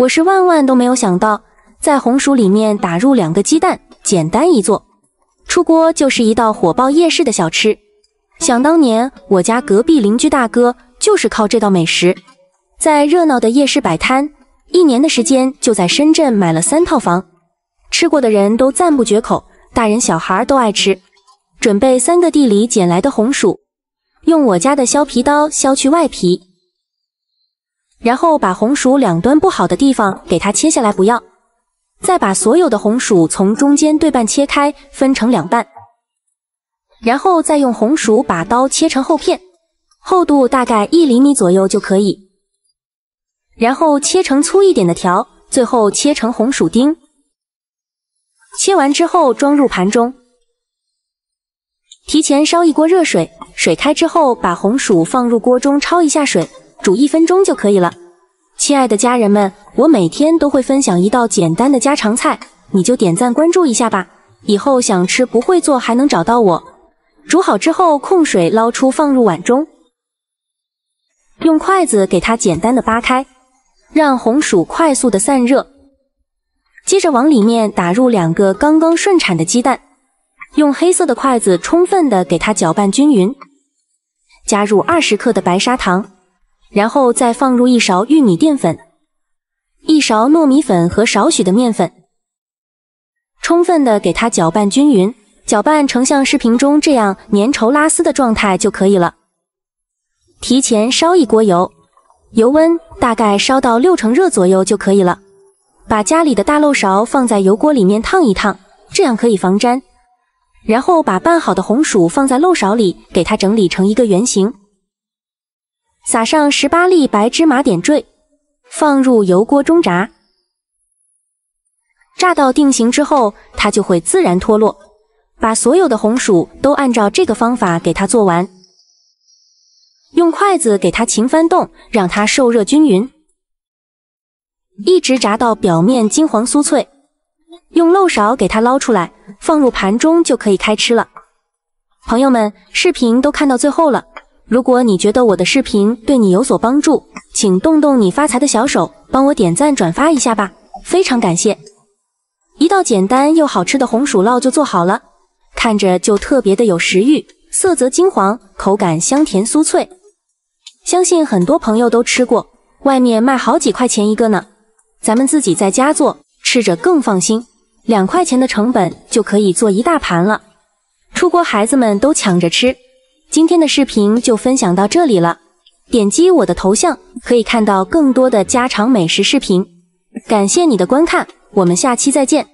我是万万都没有想到，在红薯里面打入两个鸡蛋，简单一做，出锅就是一道火爆夜市的小吃。想当年，我家隔壁邻居大哥就是靠这道美食，在热闹的夜市摆摊，一年的时间就在深圳买了三套房，吃过的人都赞不绝口，大人小孩都爱吃。准备三个地里捡来的红薯，用我家的削皮刀削去外皮，然后把红薯两端不好的地方给它切下来，不要。再把所有的红薯从中间对半切开，分成两半，然后再用红薯把刀切成厚片，厚度大概一厘米左右就可以。然后切成粗一点的条，最后切成红薯丁。切完之后装入盘中。提前烧一锅热水，水开之后，把红薯放入锅中焯一下水，煮一分钟就可以了。亲爱的家人们，我每天都会分享一道简单的家常菜，你就点赞关注一下吧。以后想吃不会做还能找到我。煮好之后，控水捞出，放入碗中，用筷子给它简单的扒开，让红薯快速的散热。接着往里面打入两个刚刚顺产的鸡蛋。用黑色的筷子充分的给它搅拌均匀，加入二十克的白砂糖，然后再放入一勺玉米淀粉、一勺糯米粉和少许的面粉，充分的给它搅拌均匀，搅拌成像视频中这样粘稠拉丝的状态就可以了。提前烧一锅油，油温大概烧到六成热左右就可以了。把家里的大漏勺放在油锅里面烫一烫，这样可以防粘。然后把拌好的红薯放在漏勺里，给它整理成一个圆形，撒上十八粒白芝麻点缀，放入油锅中炸。炸到定型之后，它就会自然脱落。把所有的红薯都按照这个方法给它做完，用筷子给它勤翻动，让它受热均匀，一直炸到表面金黄酥脆。用漏勺给它捞出来，放入盘中就可以开吃了。朋友们，视频都看到最后了，如果你觉得我的视频对你有所帮助，请动动你发财的小手，帮我点赞转发一下吧，非常感谢。一道简单又好吃的红薯烙就做好了，看着就特别的有食欲，色泽金黄，口感香甜酥脆，相信很多朋友都吃过，外面卖好几块钱一个呢，咱们自己在家做。吃着更放心，两块钱的成本就可以做一大盘了。出国孩子们都抢着吃。今天的视频就分享到这里了，点击我的头像可以看到更多的家常美食视频。感谢你的观看，我们下期再见。